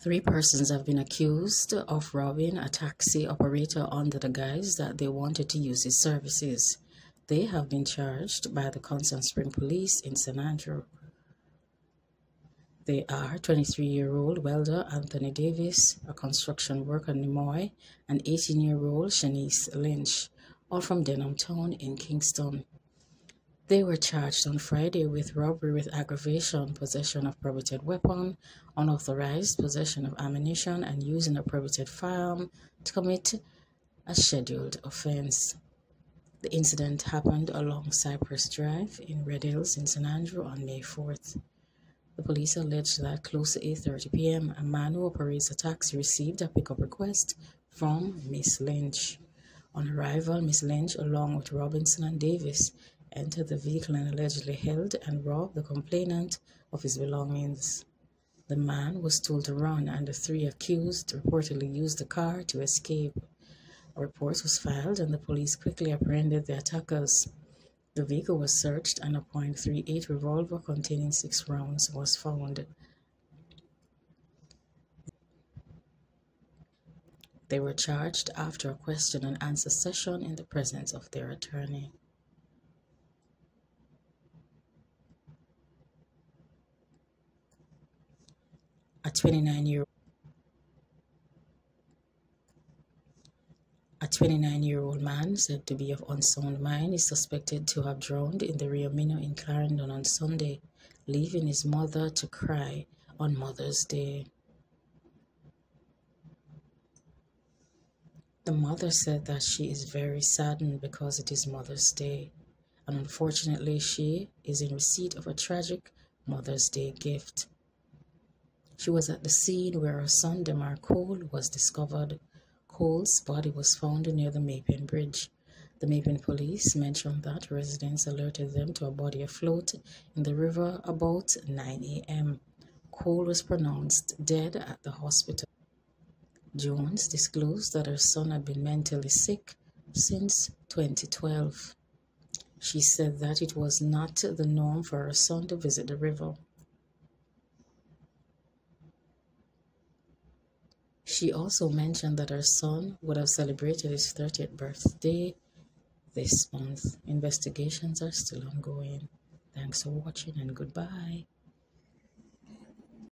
Three persons have been accused of robbing a taxi operator under the guise that they wanted to use his services. They have been charged by the Constant Spring Police in St. Andrew. They are 23-year-old welder Anthony Davis, a construction worker Nimoy, and 18-year-old Shanice Lynch, all from Denham Town in Kingston. They were charged on Friday with robbery with aggravation, possession of prohibited weapon, unauthorized possession of ammunition, and using a prohibited firearm to commit a scheduled offense. The incident happened along Cypress Drive in Red Hills in St. Andrew on May 4th. The police alleged that close to 8.30 p.m., a man who operates a taxi received a pickup request from Miss Lynch. On arrival, Miss Lynch, along with Robinson and Davis, entered the vehicle and allegedly held and robbed the complainant of his belongings. The man was told to run, and the three accused reportedly used the car to escape. A report was filed, and the police quickly apprehended the attackers. The vehicle was searched, and a .38 revolver containing six rounds was found. They were charged after a question and answer session in the presence of their attorney. A 29 year A 29 year old man, said to be of unsound mind, is suspected to have drowned in the Rio Minho in Clarendon on Sunday, leaving his mother to cry on Mother's Day. The mother said that she is very saddened because it is Mother's Day, and unfortunately, she is in receipt of a tragic Mother's Day gift. She was at the scene where her son Demar Cole was discovered. Cole's body was found near the May Pen Bridge. The May Pen police mentioned that residents alerted them to a body afloat in the river about 9 a.m. Cole was pronounced dead at the hospital. Jones disclosed that her son had been mentally sick since 2012. She said that it was not the norm for her son to visit the river. She also mentioned that her son would have celebrated his 30th birthday this month. Investigations are still ongoing. Thanks for watching and goodbye.